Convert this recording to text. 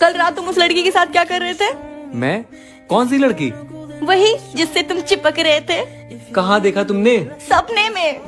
कल रात तुम उस लड़की के साथ क्या कर रहे थे? मैं? कौन सी लड़की? वही जिससे तुम चिपक रहे थे। कहाँ देखा तुमने? सपने में।